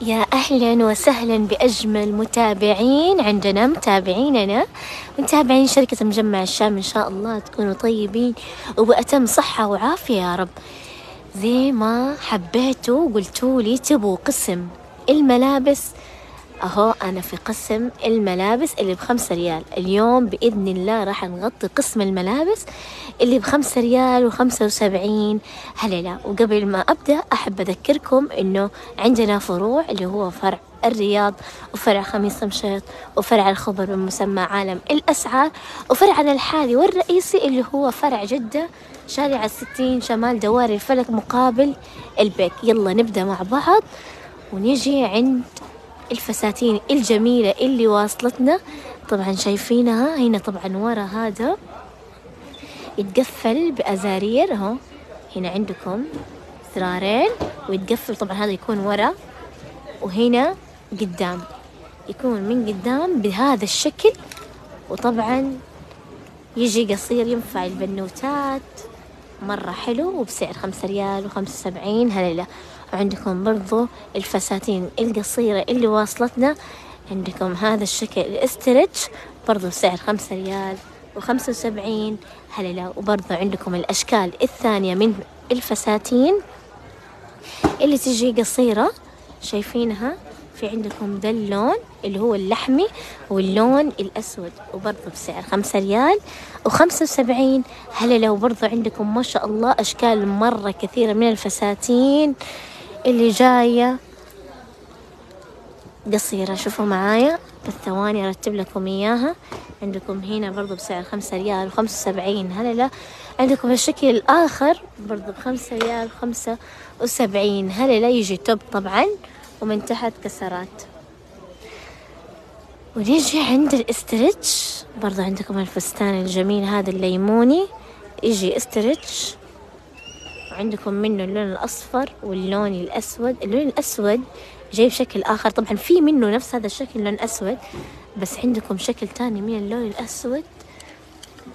يا أهلا وسهلا بأجمل متابعين عندنا متابعيننا. متابعين شركة مجمع الشام إن شاء الله تكونوا طيبين وبأتم صحة وعافية يا رب. زي ما حبيتوا قلتوا لي تبوا قسم الملابس أهو أنا في قسم الملابس اللي بخمسة ريال. اليوم بإذن الله راح نغطي قسم الملابس اللي بخمسة ريال وخمسة وسبعين. هلا وقبل ما أبدأ أحب أذكركم إنه عندنا فروع اللي هو فرع الرياض وفرع خميس مشيط وفرع الخبر بمسمى عالم الأسعار وفرعنا الحالي والرئيسي اللي هو فرع جدة شارع الستين شمال دوار الفلك مقابل البيك يلا نبدأ مع بعض ونجي عند الفساتين الجميلة اللي واصلتنا. طبعا شايفينها هنا طبعا ورا هذا. يتقفل بأزارير اهو هنا عندكم زرارين ويتقفل طبعا هذا يكون ورا. وهنا قدام يكون من قدام بهذا الشكل. وطبعا يجي قصير ينفع البنوتات. مرة حلو وبسعر خمسة ريال وخمسة وسبعين هلا وعندكم برضو الفساتين القصيرة اللي واصلتنا عندكم هذا الشكل الاسترتش برضو بسعر خمسة ريال وخمسة وسبعين هلا وبرضو عندكم الأشكال الثانية من الفساتين اللي تجي قصيرة شايفينها. في عندكم ذا اللون اللي هو اللحمي واللون الأسود وبرضه بسعر خمسة ريال وخمسة وسبعين هلا لو برضه عندكم ما شاء الله أشكال مرة كثيرة من الفساتين. اللي جاية قصيرة شوفوا معايا. بالثواني أرتب لكم إياها. عندكم هنا برضو بسعر خمسة ريال وخمسة وسبعين هللة عندكم الشكل الآخر برضو بخمسة ريال وخمسة وسبعين هللة يجي top طبعا ومن تحت كسرات. ونيجي عند ال stretch. برضو عندكم الفستان الجميل هذا الليموني. يجي stretch. وعندكم منه اللون الأصفر واللون الأسود. اللون الأسود جاي بشكل آخر. طبعا في منه نفس هذا الشكل لون أسود بس عندكم شكل تاني من اللون الأسود.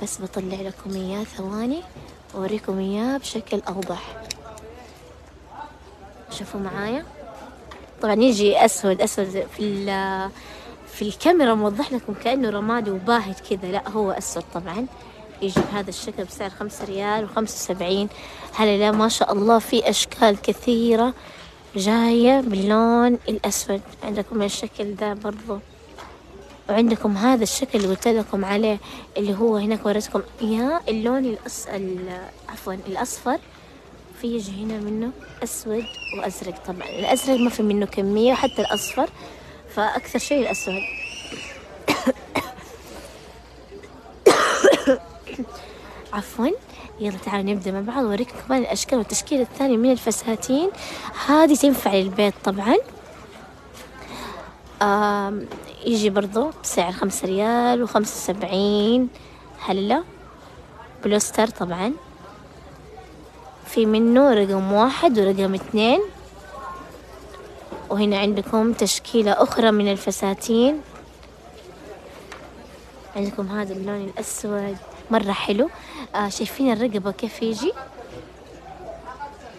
بس بطلع لكم إياه ثواني وأوريكم إياه بشكل أوضح. شوفوا معايا. طبعا يجي أسود أسود في في الكاميرا موضح لكم كأنه رمادي وباهت كذا. لا هو أسود طبعا. يجي بهذا الشكل بسعر خمسة ريال وخمسة وسبعين. هلا لا ما شاء الله في أشكال كثيرة جاية باللون الأسود. عندكم الشكل ذا برضو. وعندكم هذا الشكل اللي قلت لكم عليه اللي هو هناك وريتكم إياه اللون الأص... عفوا الأصفر. في يجي هنا منه أسود وأزرق. طبعا الأزرق ما في منه كمية حتى الأصفر. فأكثر شيء الأسود. عفوا. يلا تعالوا نبدأ مع بعض وأوريكم كمان الأشكال والتشكيل الثاني من الفساتين. هذه تنفع للبيت طبعا. يجي برضو بسعر خمسة ريال وخمسة وسبعين. هلا بلوستر طبعا. في منه رقم واحد ورقم اثنين؟ وهنا عندكم تشكيلة أخرى من الفساتين. عندكم هذا اللون الأسود. مرة حلو. آه شايفين الرقبة كيف يجي؟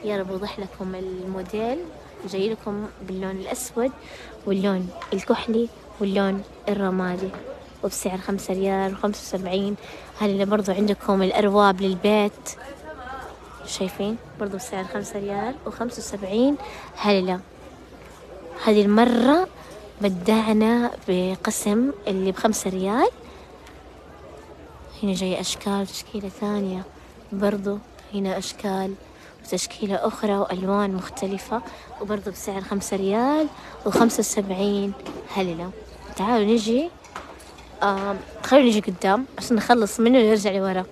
يا رب أوضح لكم الموديل. جاي لكم باللون الأسود واللون الكحلي واللون الرمادي وبسعر خمسة ريال وخمسة وسبعين. هلا برضو عندكم الأرواب للبيت. شايفين؟ برضو بسعر خمسة ريال وخمسة وسبعين. هلا هذه المرة بدعنا بقسم اللي بخمسة ريال. هنا جاي أشكال تشكيلة ثانية برضو هنا أشكال وتشكيلة أخرى وألوان مختلفة وبرضو بسعر خمسة ريال وخمسة وسبعين هللة. تعالوا نجي آه خلينا نجي قدام عشان نخلص منه ونرجع لورا.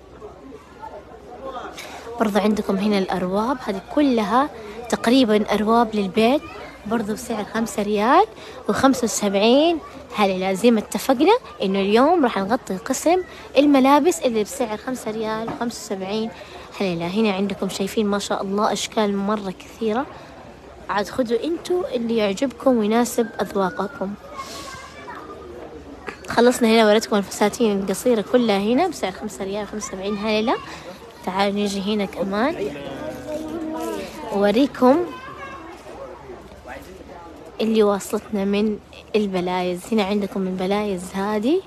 برضو عندكم هنا الأرواب هذه كلها تقريبا أرواب للبيت. برضو بسعر خمسة ريال وخمسة وسبعين. هلا زي ما اتفقنا إنه اليوم راح نغطي قسم الملابس اللي بسعر خمسة ريال وخمسة وسبعين. هلا هنا عندكم شايفين ما شاء الله أشكال مرة كثيرة. عاد خذوا انتو اللي يعجبكم ويناسب أذواقكم. خلصنا هنا وريتكم الفساتين القصيرة كلها هنا بسعر خمسة ريال خمسة وسبعين. هلا تعالوا نيجي هنا كمان. ووريكم اللي واصلتنا من البلايز. هنا عندكم البلايز هذه.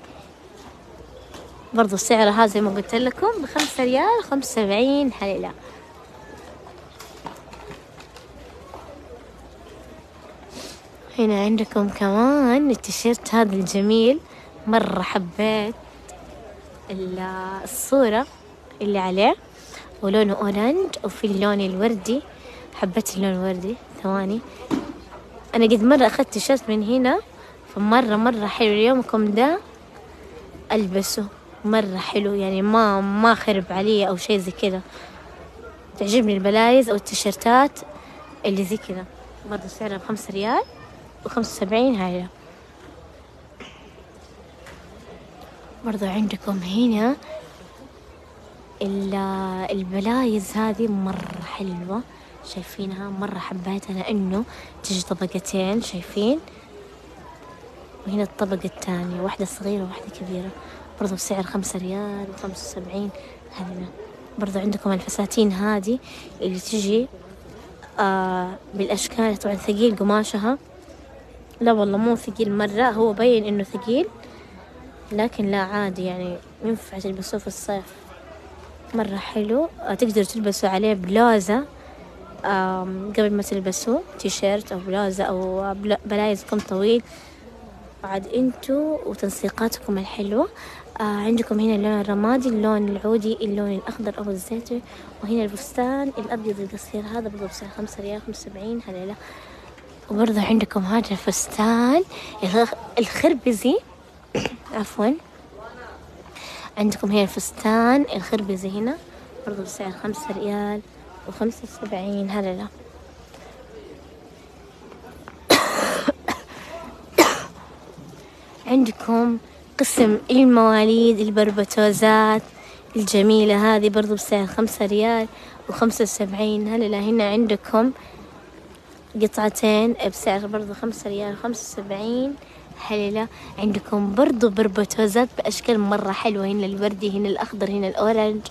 برضو سعرها زي ما قلت لكم بخمسة ريال خمسة وسبعين هللة. هنا عندكم كمان التيشيرت هذا الجميل. مرة حبيت الصورة اللي عليه. ولونه orange وفي اللون الوردي. حبيت اللون الوردي ثواني. أنا قد مرة أخذت تيشيرت من هنا فمرة مرة حلو. إلى يومكم ده ألبسه. مرة حلو يعني ما ما خرب علي أو شيء زي كذا. تعجبني البلايز أو التيشيرتات اللي زي كذا. برضه سعرها بخمسة ريال وخمسة وسبعين هاي. برضو عندكم هنا البلايز هذه مرة حلوة. شايفينها مرة حبيتها لأنه تجي طبقتين شايفين؟ وهنا الطبقة الثانية واحدة صغيرة وواحدة كبيرة. برضو بسعر خمسة ريال وخمسة وسبعين هذا برضو عندكم الفساتين هذه اللي تجي آه بالأشكال طبعا ثقيل قماشها. لا والله مو ثقيل مرة هو بين إنه ثقيل لكن لا عادي يعني ينفع تلبسوه في الصيف. مرة حلو. آه، تقدر تلبسوا عليه بلوزة. قبل ما تلبسوا تيشيرت أو بلوزة أو بلايزكم طويل. بعد انتو وتنسيقاتكم الحلوة. آه عندكم هنا اللون الرمادي اللون العودي اللون الأخضر أو الزيتي وهنا الفستان الأبيض القصير هذا برضو بسعر خمسة ريال خمسة وسبعين هليلة وبرضه عندكم هذا الفستان الخربزي. عفوا. عندكم هنا الفستان الخربزي هنا برضو بسعر خمسة ريال. وخمسة وسبعين هلا لا. عندكم قسم المواليد البربتوزات الجميلة هذه برضو بسعر خمسة ريال وخمسة وسبعين هلا لا هنا عندكم قطعتين بسعر برضو خمسة ريال وخمسة وسبعين حليلة عندكم برضو بربوتوزات بأشكال مرة حلوة هنا الوردي هنا الأخضر هنا الأورنج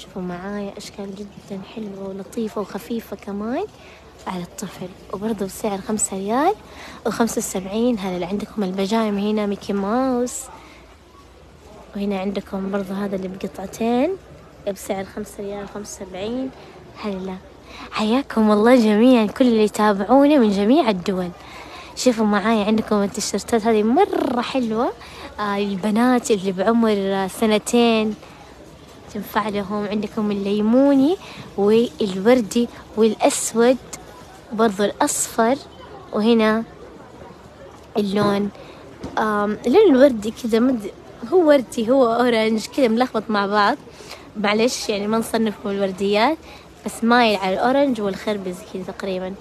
شوفوا معايا أشكال جدا حلوة ولطيفة وخفيفة كمان على الطفل. وبرضو بسعر خمسة ريال وخمسة وسبعين. هلا عندكم البجايم هنا ميكي ماوس. وهنا عندكم برضو هذا اللي بقطعتين بسعر خمسة ريال وخمسة وسبعين. هلا. حياكم الله جميعا كل اللي يتابعونا من جميع الدول. شوفوا معاي عندكم التيشيرتات هذه مرة حلوة. آه البنات اللي بعمر سنتين تنفع لهم. عندكم الليموني والوردي والأسود برضو الأصفر وهنا اللون. اللون الوردي كذا مد... هو وردي هو orange كذا ملخبط مع بعض. معلش يعني ما نصنفه الورديات بس مايل على ال orange والخربز كذا تقريبا.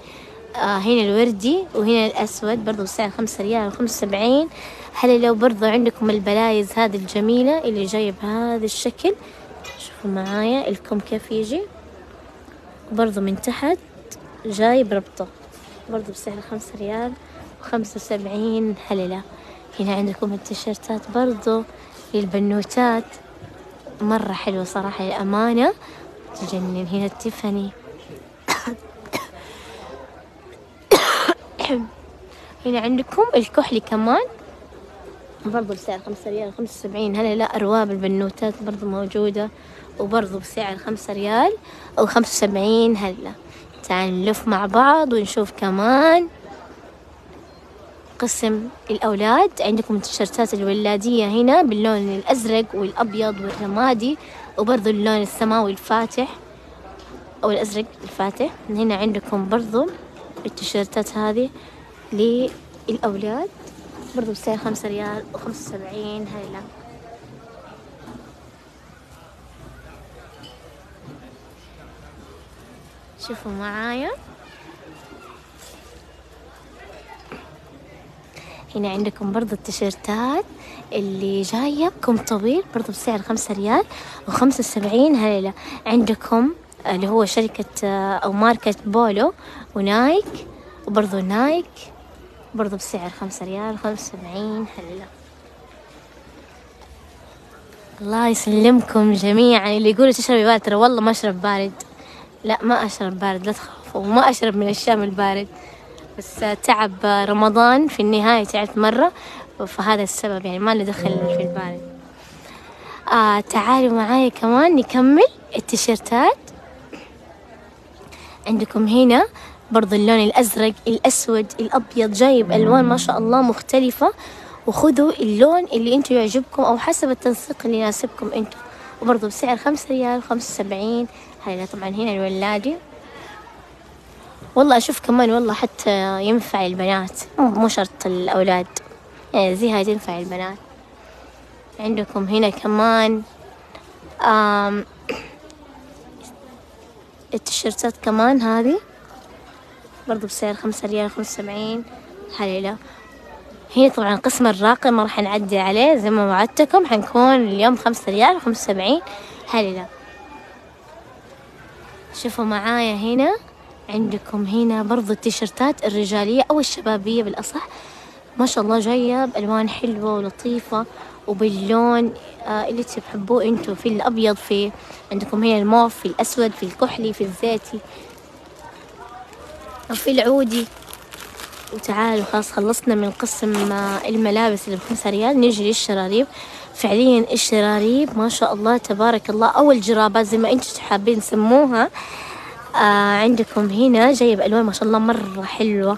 آه هنا الوردي وهنا الأسود برضو سعر خمسة ريال وخمسة وسبعين. هللة برضو عندكم البلايز هذه الجميلة اللي جاية بهذا الشكل شوفوا معايا الكم كيف يجي. برضو من تحت جاي بربطة. برضو بسعر خمسة ريال وخمسة وسبعين هللة هنا عندكم التيشيرتات برضو للبنوتات. مرة حلوة صراحة للأمانة. تجنن. هنا التيفاني هنا عندكم الكحلي كمان. برضو بسعر خمسة ريال خمسة وسبعين. هلا لا أرواب البنوتات برضو موجودة وبرضو بسعر خمسة ريال أو خمسة وسبعين. هلا تعال نلف مع بعض ونشوف كمان قسم الأولاد. عندكم التيشيرتات الولادية هنا باللون الأزرق والأبيض والرمادي وبرضو اللون السماوي الفاتح أو الأزرق الفاتح. هنا عندكم برضو التيشيرتات هذه للأولاد. برضو بسعر خمسة ريال وخمسة وسبعين هلا شوفوا معايا. هنا عندكم برضو التيشيرتات اللي جاية بكم طويل برضو بسعر خمسة ريال وخمسة وسبعين هلا عندكم اللي هو شركة أو ماركة بولو ونايك وبرضو نايك. برضو بسعر خمسة ريال خمسة وسبعين هلا الله يسلمكم جميعا. اللي يقولوا تشربي بارد ترى والله ما أشرب بارد. لا ما أشرب بارد لا تخافوا ما أشرب من الشام البارد. بس تعب رمضان في النهاية تعبت مرة فهذا السبب يعني ما لي دخل في البال آه تعالوا معايا كمان نكمل التيشيرتات. عندكم هنا برضو اللون الأزرق الأسود الأبيض جايب ألوان ما شاء الله مختلفة. وخذوا اللون اللي أنتوا يعجبكم أو حسب التنسيق اللي يناسبكم أنتوا. وبرضو بسعر خمسة ريال خمسة وسبعين. هاي طبعا هنا الولادي والله أشوف كمان والله حتى ينفع البنات. مو شرط الأولاد. يعني زي هاي تنفع البنات. عندكم هنا كمان التيشيرتات كمان هذه. برضو بسعر خمسة ريال خمسة وسبعين. هليلة هنا طبعا قسم الراقي ما راح نعدي عليه زي ما وعدتكم حنكون اليوم خمسة ريال وخمسة وسبعين. هليلة شوفوا معايا هنا. عندكم هنا برضو التيشيرتات الرجالية أو الشبابية بالأصح. ما شاء الله جاية بألوان حلوة ولطيفة وباللون آه اللي تحبوه انتو في الأبيض في عندكم هنا الموف في الأسود في الكحلي في الزيتي. وفي العودي. وتعالوا خلاص خلصنا من قسم آه، الملابس اللي بخمسة ريال. نجي للشراريب. فعليا الشراريب ما شاء الله تبارك الله. أو الجرابات زي ما أنتم حابين تسموها. آه عندكم هنا جاية بألوان ما شاء الله مرة حلوة.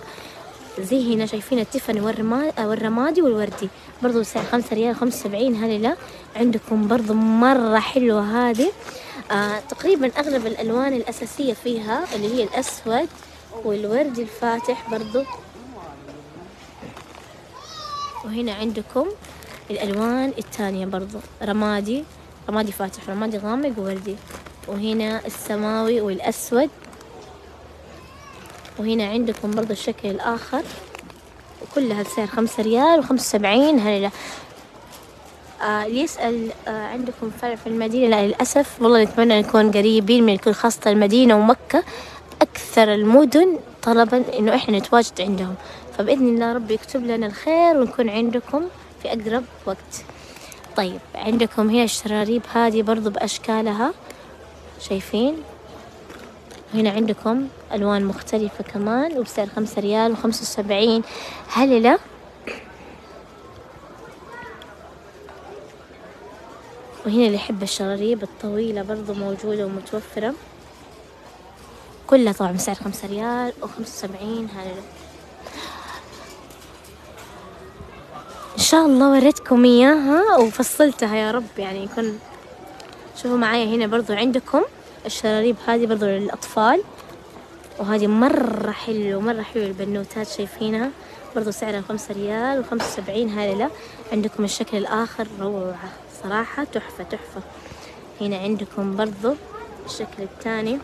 زي هنا شايفين التيفاني آه، والرمادي والوردي. برضو بسعر خمسة ريال خمسة وسبعين لا. عندكم برضو مرة حلوة هذه. آه تقريبا أغلب الألوان الأساسية فيها اللي هي الأسود. والوردي الفاتح برضو. وهنا عندكم الألوان الثانية برضو. رمادي رمادي فاتح رمادي غامق ووردي. وهنا السماوي والأسود. وهنا عندكم برضو الشكل الآخر. وكلها بسعر خمسة ريال وخمسة وسبعين. هلا آه يسأل آه عندكم فرع في المدينة؟ لا للأسف. والله نتمنى نكون قريبين من كل خاصة المدينة ومكة. أكثر المدن طلبا إنه إحنا نتواجد عندهم. فبإذن الله ربي يكتب لنا الخير ونكون عندكم في أقرب وقت. طيب عندكم هي الشراريب هذه برضو بأشكالها. شايفين؟ هنا عندكم ألوان مختلفة كمان وبسعر خمسة ريال وخمسة وسبعين. هللة وهنا اللي يحب الشراريب الطويلة برضو موجودة ومتوفرة. كلها طبعا بسعر خمسة ريال وخمسة وسبعين هللة إن شاء الله وريتكم إياها وفصلتها يا رب يعني يكون شوفوا معايا هنا برضو عندكم الشراريب هذه برضو للأطفال وهذه مرة حلو مرة حلو البنوتات شايفينها برضو سعرها خمسة ريال وخمسة وسبعين لا عندكم الشكل الآخر روعة صراحة تحفة تحفة. هنا عندكم برضو الشكل الثاني.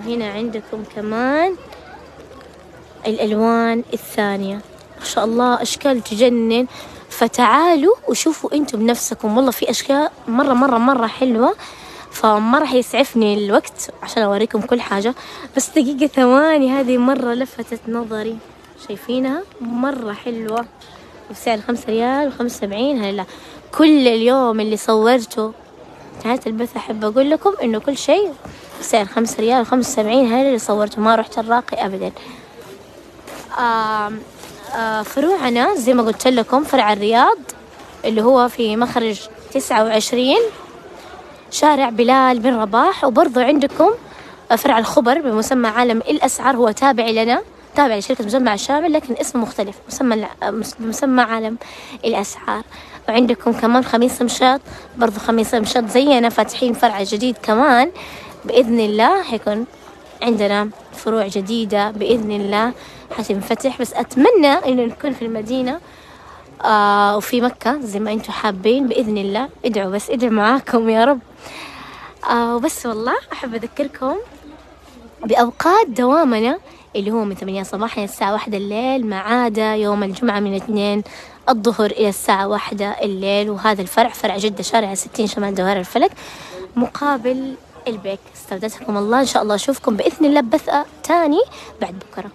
وهنا عندكم كمان الألوان الثانية. ما شاء الله أشكال تجنن. فتعالوا وشوفوا أنتم بنفسكم. والله في أشياء مرة مرة مرة حلوة فما راح يسعفني الوقت عشان أوريكم كل حاجة. بس دقيقة ثواني هذه مرة لفتت نظري. شايفينها؟ مرة حلوة. بسعر خمسة ريال وخمسة وسبعين. هلا كل اليوم اللي صورته نهاية البث أحب أقول لكم إنه كل شيء بسعر خمسة ريال وخمسة وسبعين هذا اللي صورته. ما رحت الراقي أبدا. آم آه، فروعنا زي ما قلت لكم فرع الرياض اللي هو في مخرج تسعة وعشرين شارع بلال بن رباح. وبرضو عندكم فرع الخبر بمسمى عالم الأسعار. هو تابع لنا تابع لشركة مجمع الشامل لكن اسمه مختلف. مسمى مسمى عالم الأسعار. وعندكم كمان خميس مشاط برضو خميس مشاط زينا فاتحين فرع جديد كمان. بإذن الله حيكون عندنا فروع جديدة بإذن الله. حتنفتح. بس أتمنى إنه نكون في المدينة آه وفي مكة زي ما أنتم حابين بإذن الله. ادعوا بس ادعوا معاكم يا رب. آه وبس والله أحب أذكركم بأوقات دوامنا اللي هو من ثمانية صباحا الساعة واحدة الليل ما عدا يوم الجمعة من اثنين الظهر إلى الساعة واحدة الليل. وهذا الفرع فرع جدة شارع ستين شمال دوار الفلك مقابل البيك استودعتكم الله. إن شاء الله أشوفكم بإذن الله بث تاني بعد بكرة.